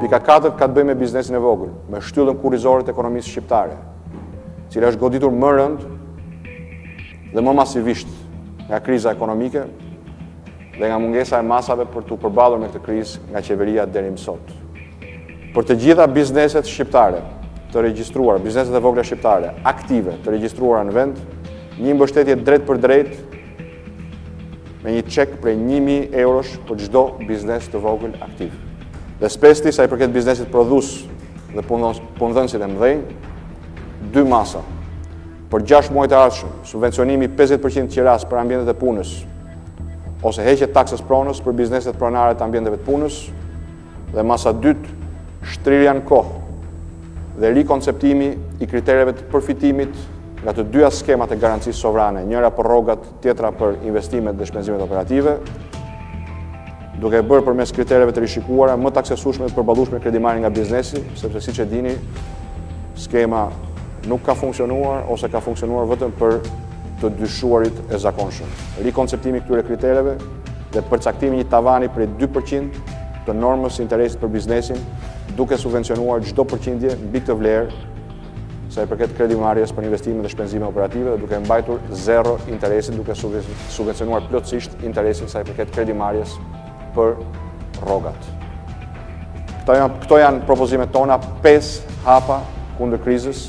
Pika katër ka të bëjë me biznesin e vogël, me shtyllën kurrizore të ekonomisë shqiptare, e cila është goditur më rëndë dhe më masivisht nga kriza ekonomike dhe nga mungesa e masave për t'u përballur me këtë krizë nga qeveria deri më sot. Për të gjitha bizneset shqiptare të regjistruara, bizneset e vogla shqiptare aktive të regjistruara në vend, një mbështetje drejtpërdrejt me një çek prej një mijë eurosh për çdo biznes të vogël aktiv. Dhe së pesti sa i përket biznesit prodhues dhe punëdhënësit e mëdhenj, dy masa. Për 6 muajt e ardhshëm, subvencionimi 50% i qirasë për ambientet e punës ose heqje e taksës së pronës për bizneset pronare të ambienteve të punës, Dhe masa e dytë, shtrirja në kohë dhe rikonceptimi i kritereve të përfitimit nga të dyja skemat e garancisë sovrane, njëra për rrogat, tjetra për investimet dhe shpenzimet operative, duke e bërë përmes kritereve të rishikuara më të aksesueshme dhe të përballueshme kredimarrjen nga biznesi, sepse siç e dini, skema nuk ka funksionuar ose ka funksionuar vetëm për të dyshuarit e zakonshëm. Rikonceptimi i këtyre kritereve dhe përcaktimi i një tavani prej dy për qind të normës së interesit për biznesin, duke subvencionuar çdo përqindje mbi këtë vlerë sa i përket kredimarrjes për investime dhe shpenzime operative dhe duke mbajtur zero interesin duke subvencionuar plotësisht interesin sa i përket kredimarrjes për rrogat. Këto janë këto janë propozimet tona 5 hapa kundër krizës.